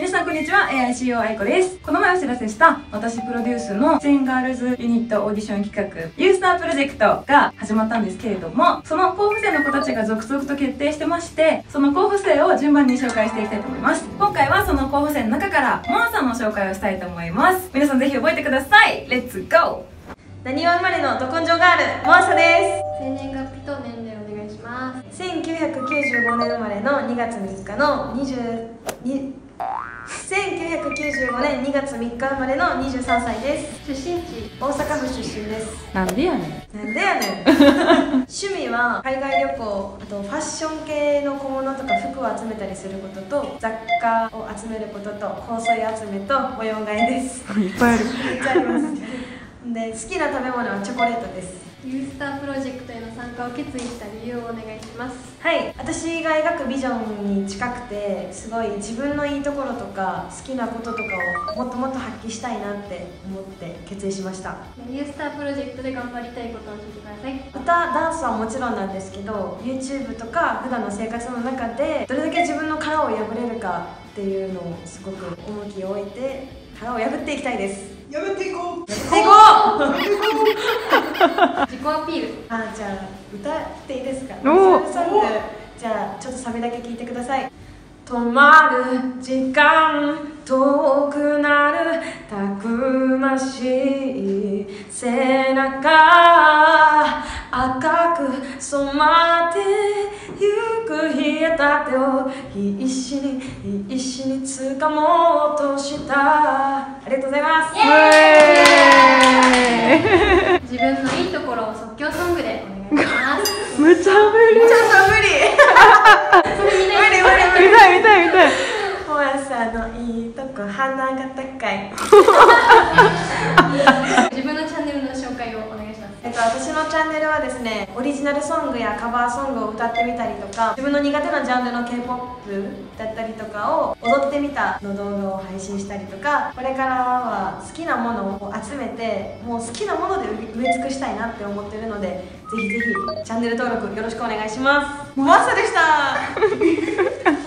皆さんこんにちは AICO 愛子です。この前お知らせした私プロデュースのツインガールズユニットオーディション企画ユースタープロジェクトが始まったんですけれどもその候補生の子たちが続々と決定してましてその候補生を順番に紹介していきたいと思います。今回はその候補生の中からモアさんの紹介をしたいと思います。皆さんぜひ覚えてください。レッツゴーなにわ生まれのど根性ガールモアサで生年月日と年齢お願いします。す1995年生まれの2月3日の22 1995年2月3日生まれの23歳です。出身地大阪府出身です。なんでやねん。なんでやねん。趣味は海外旅行あとファッション系の小物とか服を集めたりすることと雑貨を集めることと香水集めと模様替えです。いっぱいある。めっちゃあります。で好きな食べ物はチョコレートですユースタープロジェクトへの参加を決意した理由をお願いします。はい。私が描くビジョンに近くてすごい自分のいいところとか好きなこととかをもっともっと発揮したいなって思って決意しました。ユースタープロジェクトで頑張りたいことを教えてください。歌ダンスはもちろんなんですけど YouTube とか普段の生活の中でどれだけ自分の殻を破れるかっていうのをすごく重きを置いて殻を破っていきたいです。やめていこうやっていこう自己アピール。あじゃあ歌っていいですか？おじゃあちょっとサビだけ聞いてください。止まる時間遠くなるたくましい背中赤く染まってゆく冷えた手を必死に必死に掴もうとした。ありがとうございます。自分の鼻が高い。自分のチャンネルの紹介をお願いします。えっと、私のチャンネルはですねオリジナルソングやカバーソングを歌ってみたりとか自分の苦手なジャンルの k p o p だったりとかを踊ってみたの動画を配信したりとかこれからは好きなものを集めてもう好きなもので埋め尽くしたいなって思ってるのでぜひぜひチャンネル登録よろしくお願いします。もう朝でした